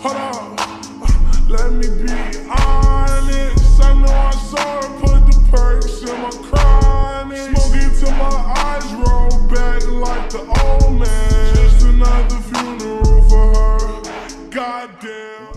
Hold on, let me be honest. I know I saw her put the perks in my chronic. Smoking till my eyes roll back like the old man. Just another funeral for her. Goddamn.